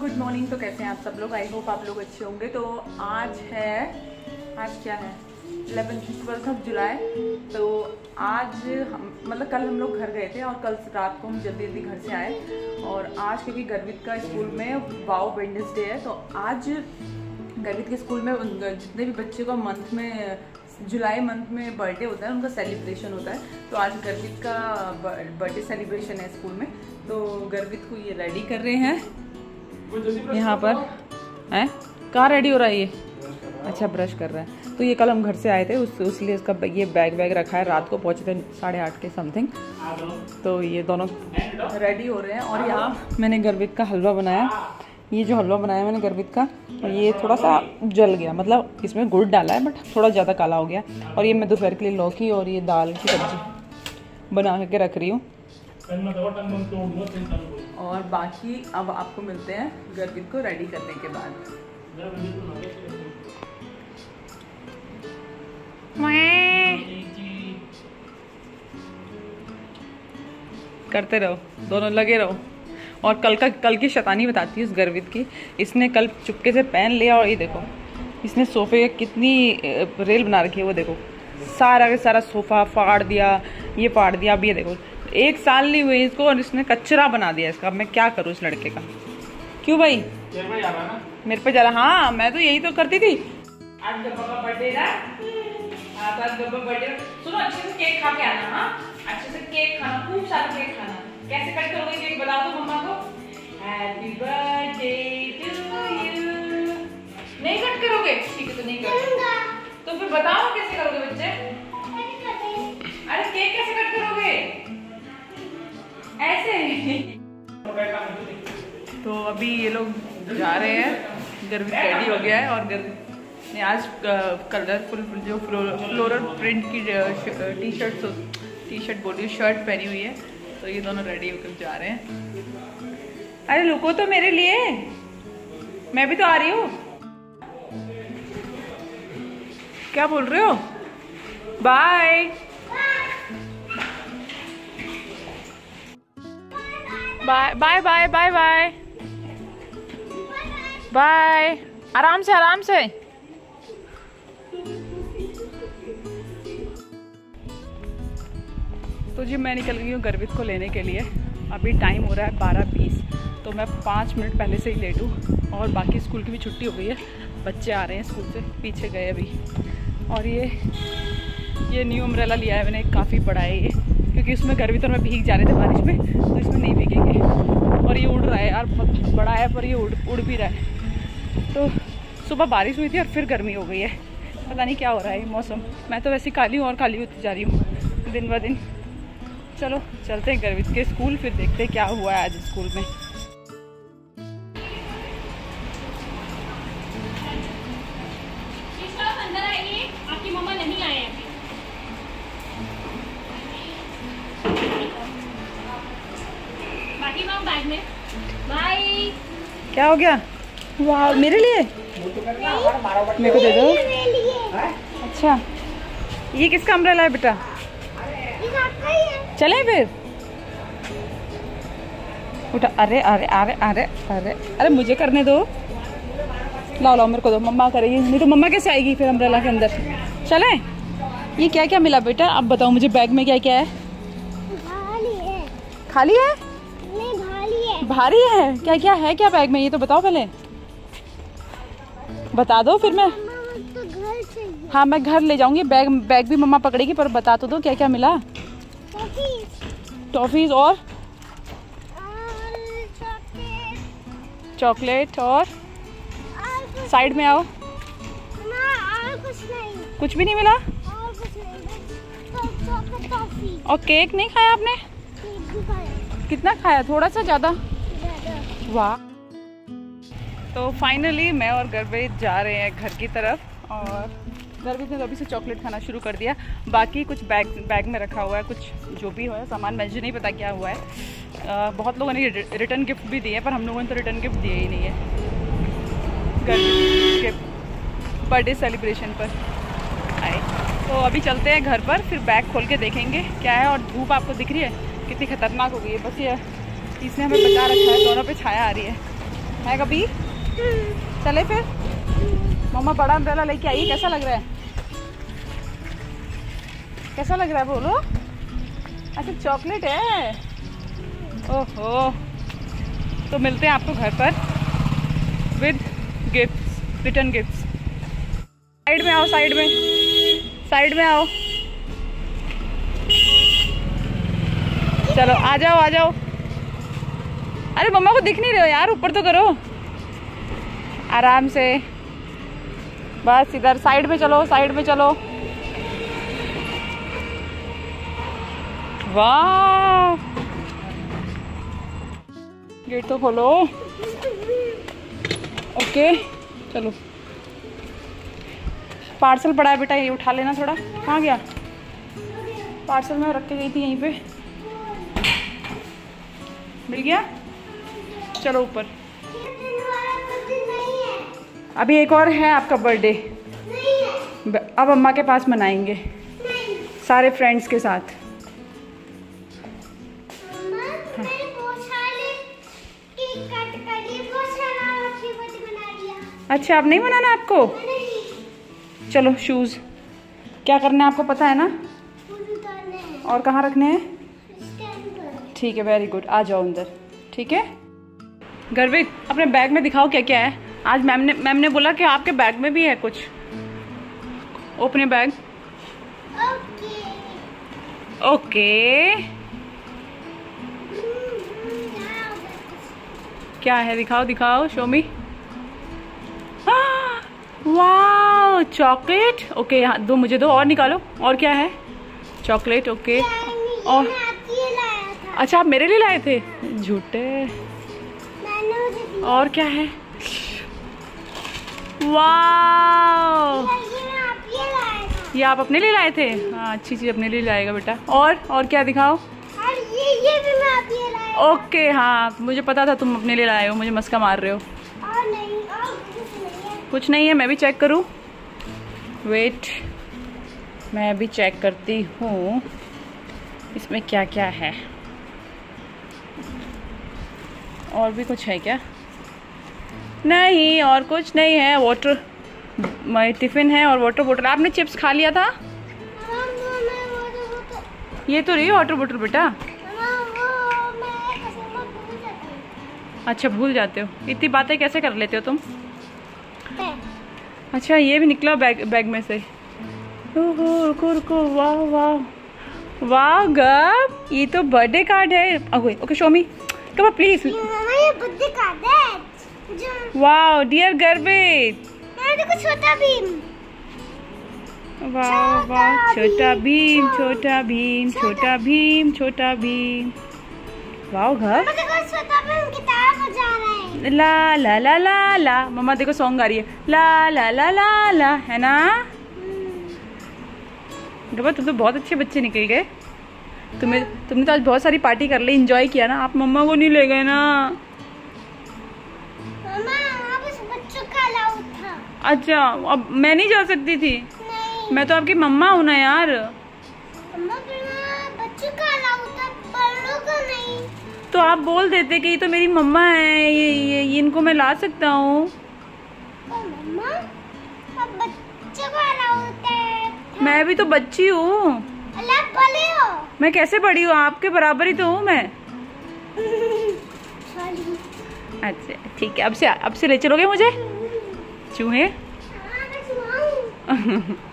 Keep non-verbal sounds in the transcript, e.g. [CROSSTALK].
Good morning तो कैसे हैं आप सब लोग? आई होप आप लोग अच्छे होंगे। तो आज है, आज क्या है? इलेवन ट्वेल्थ ऑफ़ जुलाई तो आज हम मतलब कल हम लोग घर गए थे और कल रात को हम जल्दी जल्दी घर से आए। और आज क्योंकि गर्वित का स्कूल में वाओ वेडनेसडे है तो आज गर्वित के स्कूल में जितने भी बच्चे को मंथ में जुलाई मंथ में बर्थडे होता है, उनका सेलिब्रेशन होता है। तो आज गर्वित का बर्थडे सेलिब्रेशन है स्कूल में। तो गर्वित को ये रेडी कर रहे हैं। यहाँ पर, है? कहाँ रेडी हो रहा है ये? अच्छा ब्रश कर रहा है। तो ये कल हम घर से आए थे, उस, उसलिए इसका ये बैग वैग रखा है। रात को पहुँचे थे साढ़े आठ के समथिंग तो ये दोनों रेडी हो रहे हैं। और यहाँ मैंने गर्वित का हलवा बनाया। ये जो हलवा बनाया मैंने गर्वित का ये थोड़ा सा जल गया। मतलब इसमें गुड़ डाला है बट थोड़ा ज़्यादा काला हो गया। और ये मैं दोपहर के लिए लौकी और ये दाल की सब्ज़ी बना के रख रही हूँ। और बाकी अब आपको मिलते हैं गर्वित को रेडी करने के बाद। करते रहो, दोनों लगे रहो। और कल का कल की शैतानी बताती है उस गर्वित की। इसने कल चुपके से पहन लिया और ये देखो, इसने सोफे कितनी रेल बना रखी है वो देखो। सारा का सारा सोफा फाड़ दिया, ये फाड़ दिया, अब ये देखो। एक साल नहीं हुई इसको और इसने कचरा बना दिया इसका। मैं क्या करूँ इस लड़के का? क्यों भाई? मेरे पे जा रहा हाँ मैं तो यही तो करती थी। आज सुनो अच्छे से केक खा के आना हाँ? अच्छे से केक खाना खूब सारा केक खाना। कैसे कट करोगे केक बता दो मम्मा को। हैप्पी बर्थडे टू यू नहीं कट करोगे? ठीक है तो नहीं करोगे। तो फिर बताओ कैसे करोगे बच्चे? ऐसे तो अभी ये लोग जा रहे हैं। गर्वित रेडी हो गया है और गर्वित ने आज कलरफुल जो फ्लोरल प्रिंट की टी शर्ट टी शर्ट बोली शर्ट पहनी हुई है। तो ये दोनों रेडी होकर जा रहे हैं। अरे रुको तो मेरे लिए। मैं भी तो आ रही हूँ। क्या बोल रहे हो? Bye bye bye bye bye bye bye आराम से आराम से। तो जी, मैं निकल गई हूँ गर्वित को लेने के लिए। अभी टाइम हो रहा है बारह बीस तो मैं पाँच मिनट पहले से ही लेट हूँ और बाकी स्कूल की भी छुट्टी हो गई है। बच्चे आ रहे हैं स्कूल से, पीछे गए अभी। और ये ये न्यू अम्ब्रेला लिया है मैंने, काफ़ी बड़ा है ये। क्योंकि उसमें गर्मी तो मैं भीग जा रहे थे बारिश में तो इसमें नहीं भीगेंगे। और ये उड़ रहा है यार बड़ा है, पर ये उड़ उड़ भी रहा है। तो सुबह बारिश हुई थी और फिर गर्मी हो गई है। पता नहीं क्या हो रहा है ये मौसम। मैं तो वैसे काली हूँ और काली होती जा रही हूँ, दिन ब दिन। चलो, चलते हैं गर्मी के स्कूल, फिर देखते हैं क्या हुआ है आज स्कूल में। बैग में। बाय क्या हो गया? वाह मेरे लिए? मेरे को दे दो। अच्छा। ये किसका अम्ब्रेला है बेटा? चले फिर। उठा अरे अरे अरे अरे अरे अरे मुझे करने दो। लाओ लाओ मेरे को दो। मम्मा करेगी। नहीं तो मम्मा कैसे आएगी फिर अम्ब्रेला के अंदर? चले। ये क्या क्या मिला बेटा? अब बताओ मुझे बैग में क्या क्या है? है खाली है। भाली है? भारी है? क्या क्या है क्या बैग में? ये तो बताओ पहले। बता दो फिर मैं। तो हाँ मैं घर ले जाऊँगी। बैग बैग भी मम्मा पकड़ेगी पर बता तो दो क्या क्या मिला टॉफीज और? चॉकलेट और? साइड में आओ। और कुछ नहीं। कुछ भी नहीं मिला? और कुछ नहीं बस तो केक नहीं खाया आपने? केक भी खाया। कितना खाया? थोड़ा सा ज़्यादा। वाह तो फाइनली मैं और गर्वित जा रहे हैं घर की तरफ़ और गर्वित ने तो अभी से चॉकलेट खाना शुरू कर दिया। बाकी कुछ बैग बैग में रखा हुआ है कुछ जो भी है सामान मुझे नहीं पता क्या हुआ है। अ, बहुत लोगों ने रिटर्न गिफ्ट भी दिए पर हम लोगों ने तो रिटर्न गिफ्ट दिए ही नहीं है। बर्थडे सेलिब्रेशन पर। आए। तो अभी चलते हैं घर पर फिर बैग खोल के देखेंगे क्या है और धूप आपको दिख रही है? कितनी खतरनाक हो गई है बस ये इसने हमें बचा रखा है, दोनों पे छाया आ रही है। है कभी? चले फिर। मम्मा बड़ा अम्ब्रेला लेके आई, कैसा लग रहा है? कैसा लग रहा है बोलो? अच्छा चॉकलेट है। ओहो। तो मिलते हैं आपको घर पर with gifts return gifts side में आओ साइड में। साइड में आओ। चलो, आ जाओ आ जाओ। अरे मम्मा को दिख नहीं रहे हो यार, ऊपर तो करो। आराम से। बस इधर साइड में चलो, साइड में चलो। वाह। गेट तो खोलो। ओके, चलो। पार्सल पड़ा है बेटा, ये उठा लेना थोड़ा। कहाँ गया? पार्सल में रख के गई थी यहीं पे। मिल गया? चलो ऊपर। अभी एक और है आपका बर्थडे अब अम्मा के पास मनाएँगे। सारे फ्रेंड्स के साथ। अच्छा अब नहीं बनाना आपको? चलो शूज़ क्या करना है आपको पता है ना? और कहाँ रखने हैं? ठीक है वेरी गुड आ जाओ अंदर। ठीक है? गर्वित अपने बैग में दिखाओ क्या क्या है। आज मैम ने मैम ने बोला कि आपके बैग में भी है कुछ। Open bag. ओके। क्या है? दिखाओ दिखाओ शोमी वाह चॉकलेट। ओके यहाँ दो मुझे दो और निकालो। और क्या है? Chocolate okay. और अच्छा आप मेरे लिए लाए थे? झूठे। और क्या है? वाह ये आप अपने लिए लाए थे? हाँ अच्छी चीज़ अपने लिए लाएगा बेटा। और और क्या दिखाओ? ये ये भी मैं आप लाया ओके हाँ मुझे पता था तुम अपने लिए लाए हो मुझे मस्का मार रहे हो। और नहीं और कुछ नहीं है। कुछ नहीं है मैं भी चेक करूँ। वेट मैं भी चेक करती हूँ इसमें क्या क्या है। और भी कुछ है क्या? नहीं, और कुछ नहीं है वाटर टिफ़िन है और वाटर बोटल आपने चिप्स खा लिया था? ये तो रही वाटर बोटल बेटा। अच्छा भूल जाते हो। इतनी बातें कैसे कर लेते हो तुम? अच्छा ये भी निकला बैग बैग में से। रुको रुको, वाह वाह। वाह, गप। ये तो बर्थडे कार्ड है। Okay okay show come please ये बुद्धि कार्ड है। वाह डियर गर्वित मैं छोटा भीम। वाह वाह छोटा भीम छोटा भीम छोटा भीम छोटा भीम। वाह घर। ला ला ला ला ला। मम्मा देखो सॉन्ग आ रही है। ला ला ला ला ला है ना? गबा तुम तो बहुत अच्छे बच्चे निकल गए। तुम्हें तुमने तो आज बहुत सारी पार्टी कर ली एंजॉय किया ना। आप मम्मा को नहीं ले गए ना। अच्छा अब मैं नहीं जा सकती थी? नहीं। मैं तो आपकी मम्मा हूँ ना यार। नहीं। तो आप बोल देते कि ये तो मेरी मम्मा है ये, ये, ये इनको मैं ला सकता हूँ। मैं भी तो बच्ची हूँ। हो। मैं कैसे बड़ी हूँ? आपके बराबर ही तो हूँ मैं। [LAUGHS] अच्छा ठीक है अब से अब से ले चलोगे मुझे? चूहे? हाँ [LAUGHS] [LAUGHS]